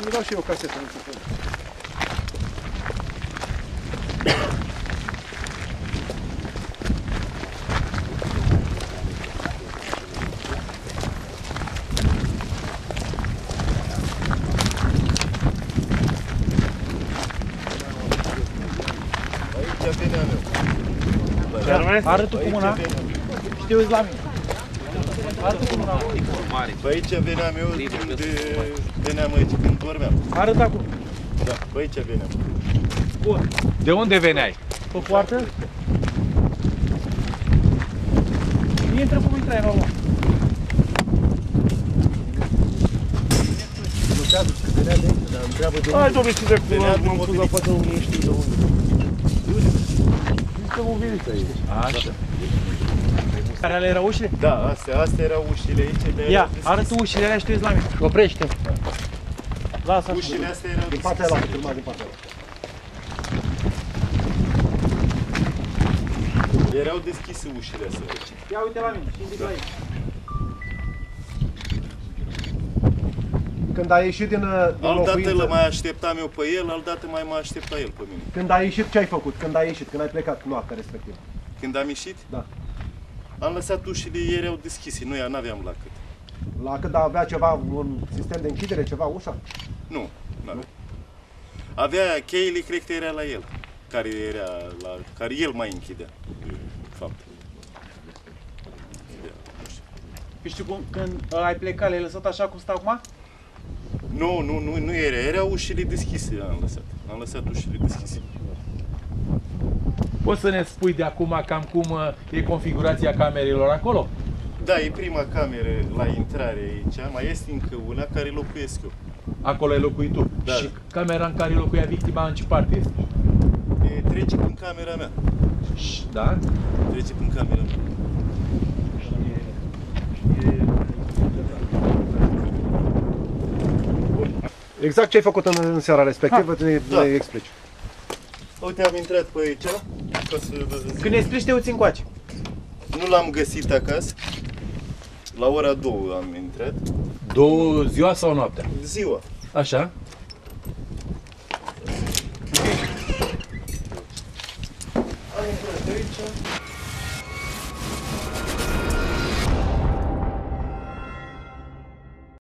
Vă dau și eu o casetă. nu se poate. Aici venea meu. Arăt cu mâna. Și te uiți la mine. Arăt cu mâna. Pe aici veneam eu de veneam aici când dormeam. Arăt acum. Da, pe aici veneam. Bun. De unde veneai? Pe poartă. Intră cum intra era luat. Lucează și venea de aici, dar întreabă de Hai, unde. domnule, știi de Venea cum din m-am pus la mobiliță. față unde nu știu de unde. Este mobiliță aici. Așa. Care ale erau ușile? Da, astea, astea erau ușile aici. de Ia, erau deschise. arătă ușile alea și te uiți la mine. Oprește. Lasă așa. Ușile astea erau Din partea deschise. aia, filmat din partea aia. Erau deschise ușile astea. aici. Ia uite la mine și indic la ei. Când ai ieșit din, uh, din Altdată locuință, îl mai așteptam eu pe el, altdată mai mă aștepta el pe mine. când ai ieșit, ce ai făcut? Când ai ieșit, când ai plecat noaptea respectivă? Când am ieșit, Da. am lăsat ușile, ele erau deschise, nu n-aveam la cât. La cât avea ceva, un sistem de închidere, ceva, ușa? Nu, nu. Avea cheile, cred că era la el, care, era la, care el mai închidea, de fapt. Închidea, nu știu. Păi știu cum, când ai plecat, le-ai lăsat așa cum stă acum? Nu, nu, nu, nu era, erau ușile deschise, am lăsat. Am lăsat ușile deschise. Poți să ne spui de acum cam cum uh, e configurația camerelor acolo? Da, e prima cameră la intrare aici, mai este încă una care locuiesc eu. Acolo ai locuit tu. Da. Și camera în care locuia victima în ce parte este? E, trece prin camera mea, Da? trece prin camera mea. Exact ce ai făcut în, în seara respectivă, ne, da. ne explici. Uite, am intrat pe aici, ca să vă zic. Când ne explici, te uiți încoace. Nu l-am găsit acasă. La ora 2 am intrat. Două ziua sau noaptea? Ziua. Așa? Am intrat aici.